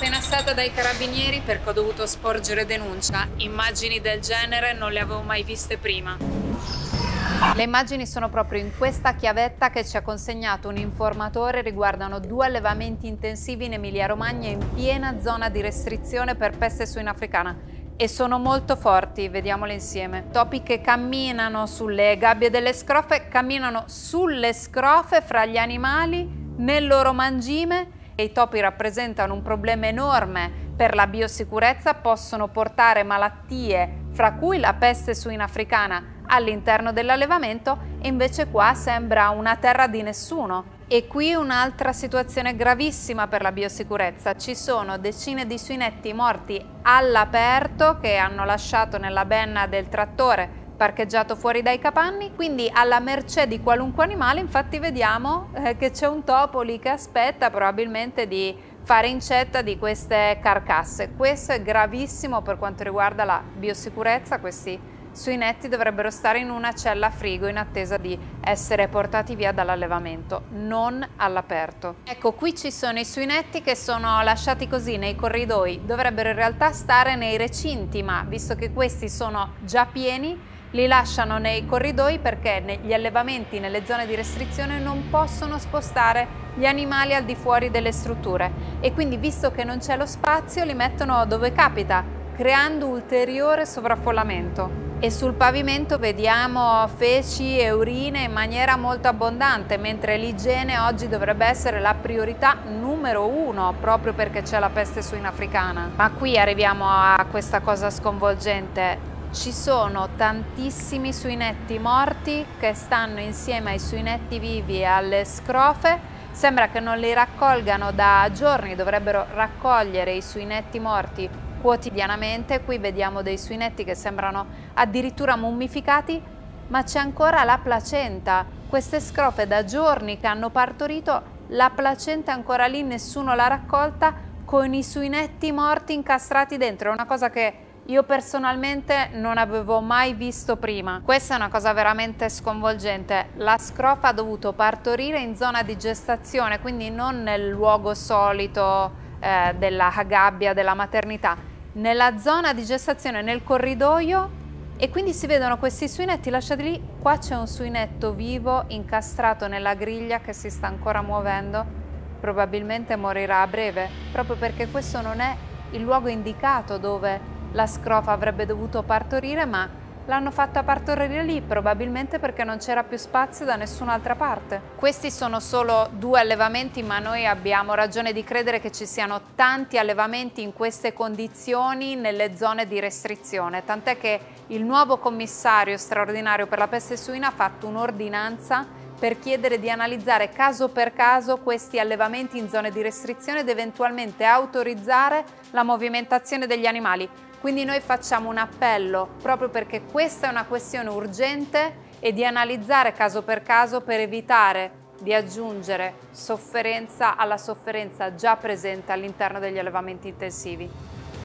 appena stata dai carabinieri perché ho dovuto sporgere denuncia. Immagini del genere non le avevo mai viste prima. Le immagini sono proprio in questa chiavetta che ci ha consegnato un informatore riguardano due allevamenti intensivi in Emilia-Romagna in piena zona di restrizione per peste suina africana e sono molto forti, vediamole insieme. Topi che camminano sulle gabbie delle scrofe, camminano sulle scrofe fra gli animali nel loro mangime i topi rappresentano un problema enorme per la biosicurezza, possono portare malattie, fra cui la peste suina africana, all'interno dell'allevamento e invece qua sembra una terra di nessuno. E qui un'altra situazione gravissima per la biosicurezza. Ci sono decine di suinetti morti all'aperto che hanno lasciato nella benna del trattore parcheggiato fuori dai capanni, quindi alla mercé di qualunque animale, infatti vediamo eh, che c'è un topo lì che aspetta probabilmente di fare incetta di queste carcasse. Questo è gravissimo per quanto riguarda la biosicurezza, questi suinetti dovrebbero stare in una cella frigo in attesa di essere portati via dall'allevamento, non all'aperto. Ecco, qui ci sono i suinetti che sono lasciati così nei corridoi, dovrebbero in realtà stare nei recinti, ma visto che questi sono già pieni, li lasciano nei corridoi perché gli allevamenti nelle zone di restrizione non possono spostare gli animali al di fuori delle strutture. E quindi visto che non c'è lo spazio li mettono dove capita creando ulteriore sovraffollamento. E sul pavimento vediamo feci e urine in maniera molto abbondante mentre l'igiene oggi dovrebbe essere la priorità numero uno proprio perché c'è la peste suina africana ma qui arriviamo a questa cosa sconvolgente ci sono tantissimi suinetti morti che stanno insieme ai suinetti vivi e alle scrofe. Sembra che non li raccolgano da giorni, dovrebbero raccogliere i suinetti morti quotidianamente. Qui vediamo dei suinetti che sembrano addirittura mummificati, ma c'è ancora la placenta. Queste scrofe da giorni che hanno partorito, la placenta è ancora lì, nessuno l'ha raccolta, con i suinetti morti incastrati dentro. È una cosa che io personalmente non avevo mai visto prima. Questa è una cosa veramente sconvolgente. La scrofa ha dovuto partorire in zona di gestazione, quindi non nel luogo solito eh, della gabbia della maternità, nella zona di gestazione, nel corridoio e quindi si vedono questi suinetti lasciati lì. Qua c'è un suinetto vivo incastrato nella griglia che si sta ancora muovendo. Probabilmente morirà a breve, proprio perché questo non è il luogo indicato dove la scrofa avrebbe dovuto partorire, ma l'hanno fatta partorire lì, probabilmente perché non c'era più spazio da nessun'altra parte. Questi sono solo due allevamenti, ma noi abbiamo ragione di credere che ci siano tanti allevamenti in queste condizioni nelle zone di restrizione, tant'è che il nuovo commissario straordinario per la peste suina ha fatto un'ordinanza per chiedere di analizzare caso per caso questi allevamenti in zone di restrizione ed eventualmente autorizzare la movimentazione degli animali. Quindi noi facciamo un appello proprio perché questa è una questione urgente e di analizzare caso per caso per evitare di aggiungere sofferenza alla sofferenza già presente all'interno degli allevamenti intensivi.